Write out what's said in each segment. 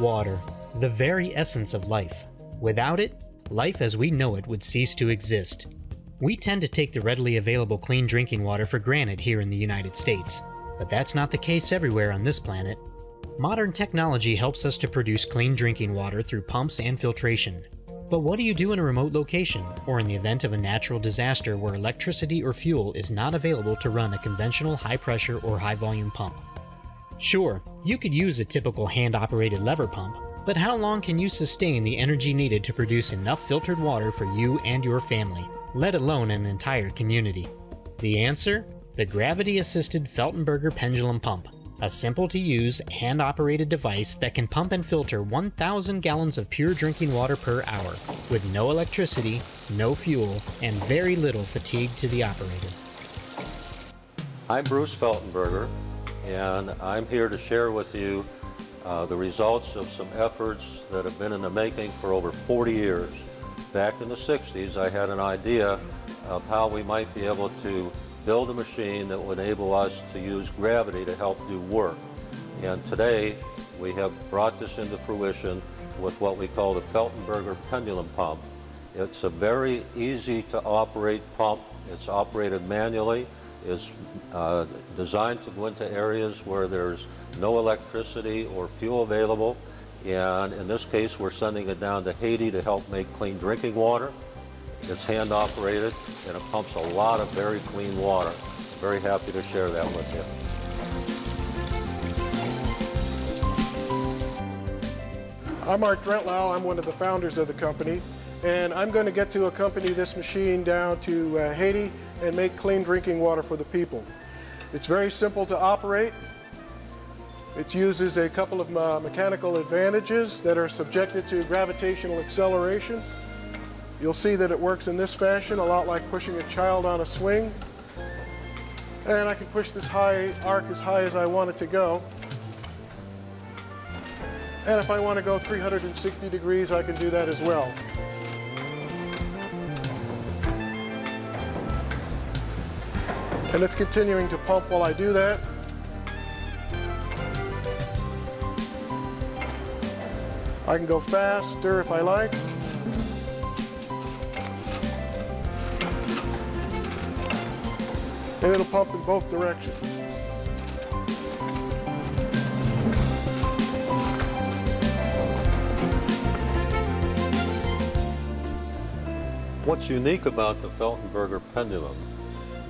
Water, the very essence of life. Without it, life as we know it would cease to exist. We tend to take the readily available clean drinking water for granted here in the United States, but that's not the case everywhere on this planet. Modern technology helps us to produce clean drinking water through pumps and filtration. But what do you do in a remote location, or in the event of a natural disaster where electricity or fuel is not available to run a conventional high pressure or high volume pump? Sure, you could use a typical hand operated lever pump, but how long can you sustain the energy needed to produce enough filtered water for you and your family, let alone an entire community? The answer? The gravity assisted Feltenberger pendulum pump, a simple to use, hand operated device that can pump and filter 1,000 gallons of pure drinking water per hour, with no electricity, no fuel, and very little fatigue to the operator. I'm Bruce Feltenberger, and I'm here to share with you uh, the results of some efforts that have been in the making for over 40 years. Back in the 60s, I had an idea of how we might be able to build a machine that would enable us to use gravity to help do work. And today, we have brought this into fruition with what we call the Feltenberger pendulum pump. It's a very easy to operate pump. It's operated manually is uh, designed to go into areas where there's no electricity or fuel available. And in this case, we're sending it down to Haiti to help make clean drinking water. It's hand operated and it pumps a lot of very clean water. Very happy to share that with you. I'm Art Drentlau. I'm one of the founders of the company. And I'm going to get to accompany this machine down to uh, Haiti and make clean drinking water for the people. It's very simple to operate. It uses a couple of uh, mechanical advantages that are subjected to gravitational acceleration. You'll see that it works in this fashion, a lot like pushing a child on a swing. And I can push this high arc as high as I want it to go. And if I want to go 360 degrees, I can do that as well. And it's continuing to pump while I do that. I can go faster if I like. And it'll pump in both directions. What's unique about the Feltenberger pendulum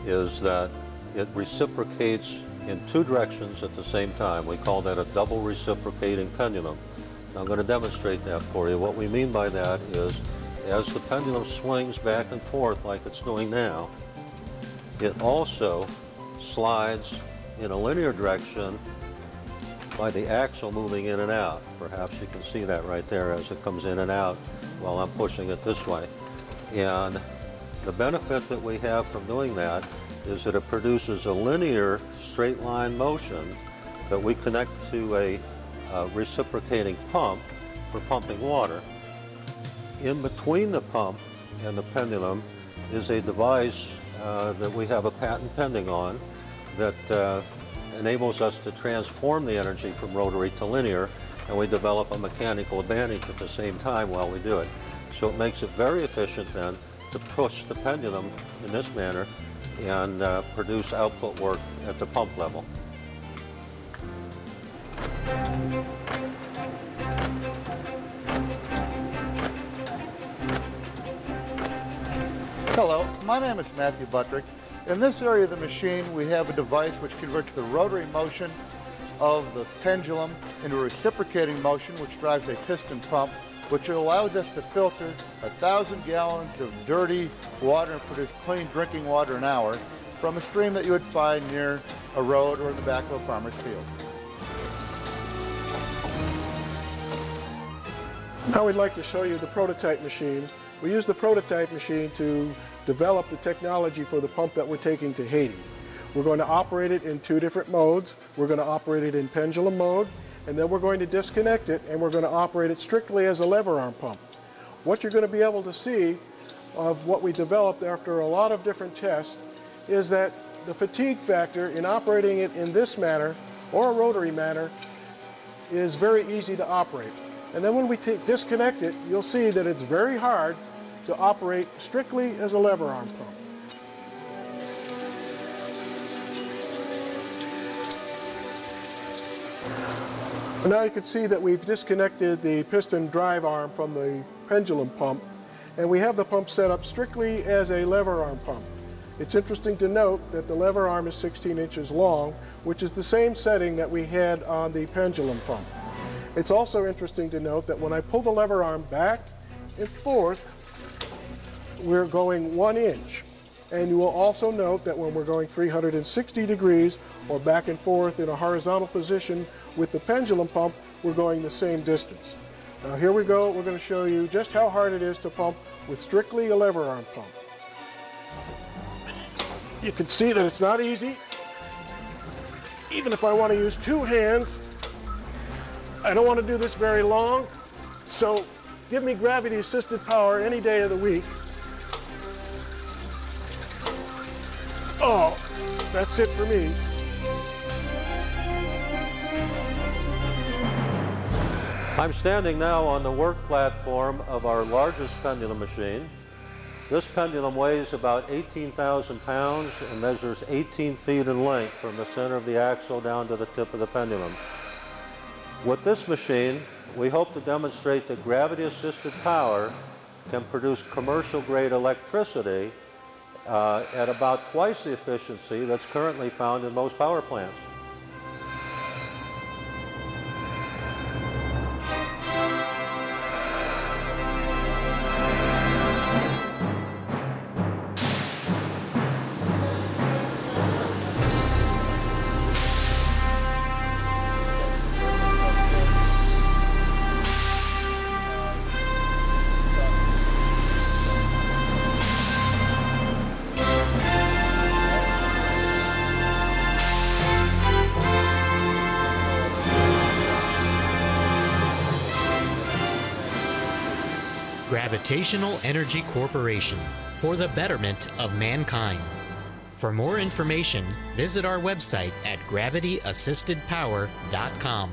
is that it reciprocates in two directions at the same time. We call that a double reciprocating pendulum. I'm going to demonstrate that for you. What we mean by that is as the pendulum swings back and forth like it's doing now, it also slides in a linear direction by the axle moving in and out. Perhaps you can see that right there as it comes in and out while I'm pushing it this way. And the benefit that we have from doing that is that it produces a linear straight line motion that we connect to a uh, reciprocating pump for pumping water. In between the pump and the pendulum is a device uh, that we have a patent pending on that uh, enables us to transform the energy from rotary to linear and we develop a mechanical advantage at the same time while we do it. So it makes it very efficient then to push the pendulum in this manner and uh, produce output work at the pump level. Hello, my name is Matthew Buttrick. In this area of the machine, we have a device which converts the rotary motion of the pendulum into a reciprocating motion, which drives a piston pump which allows us to filter a thousand gallons of dirty water and produce clean drinking water an hour from a stream that you would find near a road or in the back of a farmer's field. Now we'd like to show you the prototype machine. We use the prototype machine to develop the technology for the pump that we're taking to Haiti. We're going to operate it in two different modes. We're going to operate it in pendulum mode and then we're going to disconnect it and we're going to operate it strictly as a lever arm pump. What you're going to be able to see of what we developed after a lot of different tests is that the fatigue factor in operating it in this manner or a rotary manner is very easy to operate. And then when we disconnect it, you'll see that it's very hard to operate strictly as a lever arm pump. And now you can see that we've disconnected the piston drive arm from the pendulum pump, and we have the pump set up strictly as a lever arm pump. It's interesting to note that the lever arm is 16 inches long, which is the same setting that we had on the pendulum pump. It's also interesting to note that when I pull the lever arm back and forth, we're going one inch. And you will also note that when we're going 360 degrees or back and forth in a horizontal position with the pendulum pump, we're going the same distance. Now here we go, we're going to show you just how hard it is to pump with strictly a lever arm pump. You can see that it's not easy. Even if I want to use two hands, I don't want to do this very long, so give me gravity assisted power any day of the week. Oh, that's it for me. I'm standing now on the work platform of our largest pendulum machine. This pendulum weighs about 18,000 pounds and measures 18 feet in length from the center of the axle down to the tip of the pendulum. With this machine, we hope to demonstrate that gravity-assisted power can produce commercial-grade electricity uh, at about twice the efficiency that's currently found in most power plants. Gravitational Energy Corporation for the betterment of mankind. For more information, visit our website at gravityassistedpower.com.